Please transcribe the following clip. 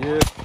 Yeah.